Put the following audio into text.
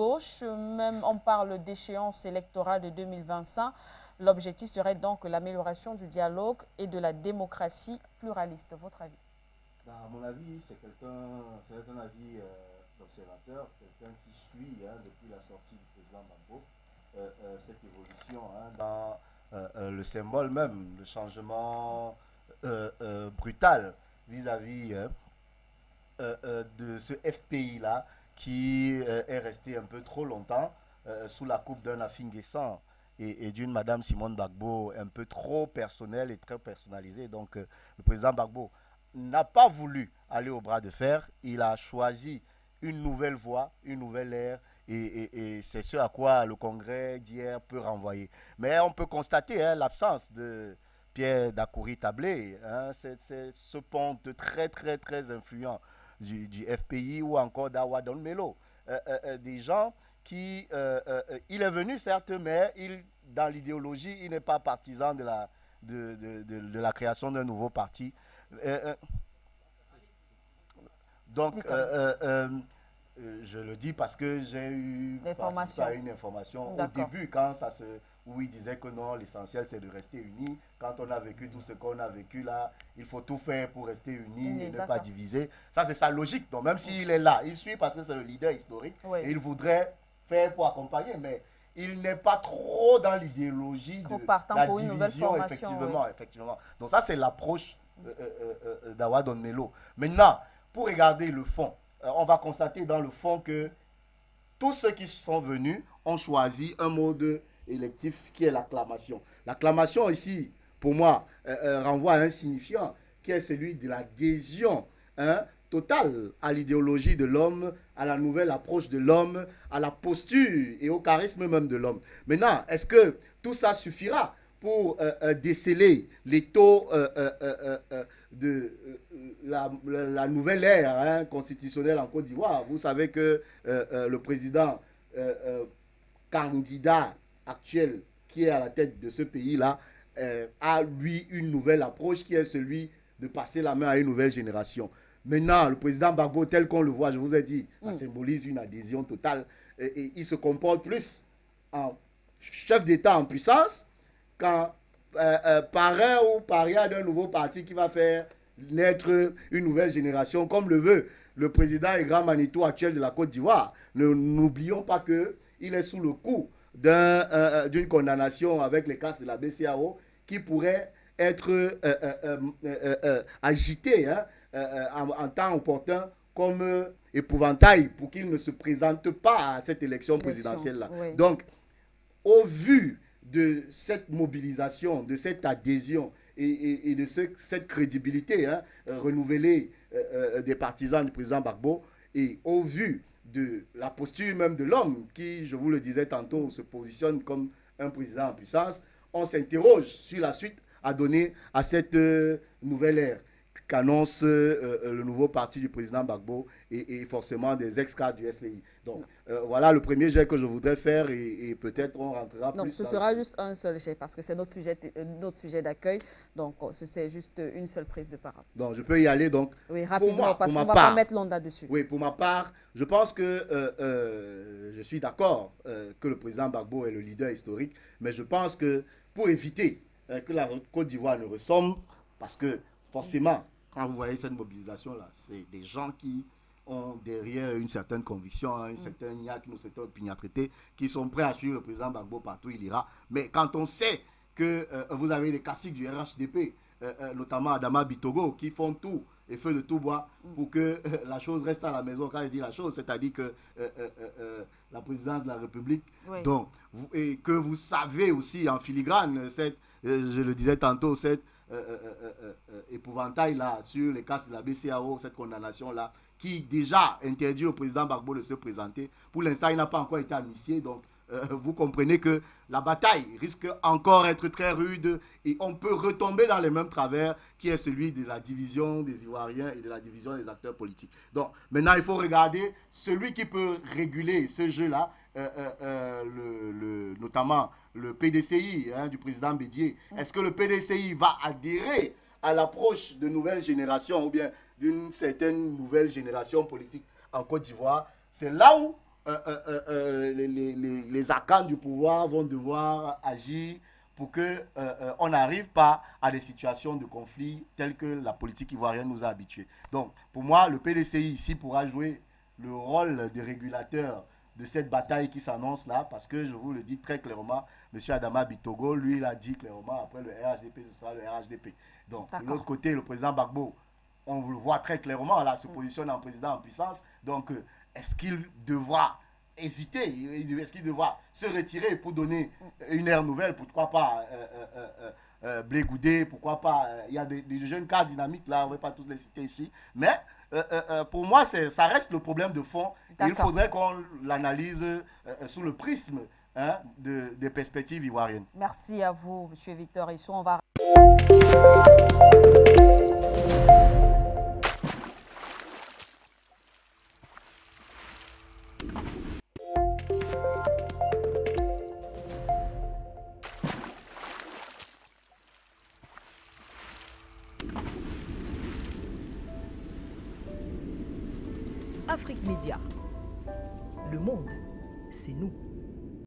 gauche, même on parle d'échéance électorale de 2025. L'objectif serait donc l'amélioration du dialogue et de la démocratie pluraliste. Votre avis? Bah, À mon avis, c'est un avis euh, d'observateur, quelqu'un qui suit hein, depuis la sortie du président Mambo euh, euh, cette évolution hein, dans le symbole même, le changement brutal vis-à-vis hein, de ce FPI-là qui est resté un peu trop longtemps sous la coupe d'un affinguessant et, d'une Madame Simone Bagbo un peu trop personnelle et très personnalisée. Donc euh, le président Bagbo n'a pas voulu aller au bras de fer. Il a choisi une nouvelle voie, une nouvelle ère. Et, c'est ce à quoi le congrès d'hier peut renvoyer. Mais on peut constater hein, l'absence de Pierre Dacoury Tablé. Hein, ce ponte très, très, très influent du, FPI ou encore d'Awadon Melo. Euh, euh, des gens qui, euh, euh, euh, il est venu certes, mais il, dans l'idéologie, il n'est pas partisan de la, de, de, de, la création d'un nouveau parti. donc, je le dis parce que j'ai eu une information au début quand ça se, où il disait que non, l'essentiel c'est de rester unis. Quand on a vécu tout ce qu'on a vécu là, il faut tout faire pour rester unis et ne pas diviser. Ça c'est sa logique. Donc même s'il est là, il suit parce que c'est le leader historique et il voudrait faire pour accompagner, mais il n'est pas trop dans l'idéologie de la pour division, effectivement, effectivement. Donc ça, c'est l'approche euh, euh, euh, d'Awadon Melo. Maintenant, pour regarder le fond, on va constater dans le fond que tous ceux qui sont venus ont choisi un mode électif qui est l'acclamation. L'acclamation ici, pour moi, renvoie à un signifiant qui est celui de l'adhésion hein, totale à l'idéologie de l'homme, à la nouvelle approche de l'homme, à la posture et au charisme même de l'homme. Maintenant, est-ce que tout ça suffira pour euh, euh, déceler les taux euh, de la, nouvelle ère hein, constitutionnelle en Côte d'Ivoire? Vous savez que le président candidat actuel qui est à la tête de ce pays-là a, lui, une nouvelle approche qui est celui de passer la main à une nouvelle génération. Maintenant, le président Bagbo, tel qu'on le voit, je vous ai dit, ça mm. symbolise une adhésion totale. Et, il se comporte plus en chef d'État en puissance qu'en euh, euh, parrain ou paria d'un nouveau parti qui va faire naître une nouvelle génération, comme le veut le président et grand Manitou actuel de la Côte d'Ivoire. N'oublions pas qu'il est sous le coup euh, d'une condamnation avec les cas de la BCAO qui pourrait être agité hein, euh, euh, en, temps opportun comme euh, épouvantail pour qu'il ne se présente pas à cette élection présidentielle-là. Donc, au vu de cette mobilisation, de cette adhésion et, de cette crédibilité hein, renouvelée des partisans du président Bagbo, et au vu de la posture même de l'homme qui, je vous le disais tantôt, se positionne comme un président en puissance, on s'interroge sur la suite à donner à cette nouvelle ère qu'annonce euh, euh, le nouveau parti du président Bagbo et, forcément des ex-cadres du SPI. Donc euh, voilà le premier jet que je voudrais faire et, peut-être on rentrera plus. Donc ce sera juste un seul jet parce que c'est notre sujet, notre sujet d'accueil. Donc c'est juste une seule prise de parole. Donc je peux y aller donc. Oui, rapidement pour moi, parce qu'on ne va pas mettre l'onda dessus. Oui, pour ma part, je pense que je suis d'accord que le président Bagbo est le leader historique, mais je pense que pour éviter que la Côte d'Ivoire ne ressemble, parce que forcément, quand vous voyez cette mobilisation-là, c'est des gens qui ont derrière une certaine conviction, un certain niaque, une certaine opiniâtreté, qui sont prêts à suivre le président Bagbo partout où il ira. Mais quand on sait que euh, vous avez des classiques du RHDP, euh, euh, notamment Adama Bitogo, qui font tout et feu de tout bois pour que la chose reste à la maison. Quand je dis la chose, c'est-à-dire que la présidence de la République, donc, et que vous savez aussi en filigrane, cette, je le disais tantôt, cette épouvantail là sur les cas de la BCAO, cette condamnation-là, qui déjà interdit au président Bagbo de se présenter. Pour l'instant, il n'a pas encore été initié, donc vous comprenez que la bataille risque encore être très rude et on peut retomber dans les mêmes travers qui est celui de la division des Ivoiriens et de la division des acteurs politiques. Donc maintenant, il faut regarder celui qui peut réguler ce jeu-là, le, notamment le PDCI hein, du président Bédier, est-ce que le PDCI va adhérer à l'approche de nouvelle génération ou bien d'une certaine nouvelle génération politique en Côte d'Ivoire? C'est là où les, les, les, arcanes du pouvoir vont devoir agir pour qu'on on n'arrive pas à des situations de conflit telles que la politique ivoirienne nous a habitués. Donc, pour moi, le PDCI ici pourra jouer le rôle de régulateur de cette bataille qui s'annonce là, parce que je vous le dis très clairement, M. Adama Bitogo, lui, il a dit clairement, après le RHDP, ce sera le RHDP. Donc, de l'autre côté, le président Bagbo, on le voit très clairement, là, se mm. positionne en président en puissance. Donc, euh, est-ce qu'il devra hésiter? Est-ce qu'il devra se retirer pour donner une ère nouvelle? Pourquoi pas euh, euh, euh Blé Goudé? Pourquoi pas Il y a des, jeunes cas dynamiques là, on ne va pas tous les citer ici. Mais pour moi, ça reste le problème de fond. il faudrait qu'on l'analyse sous le prisme hein, de, des perspectives ivoiriennes. Merci à vous, M. Victor Issou. On va... Afrique Média. Le monde, c'est nous.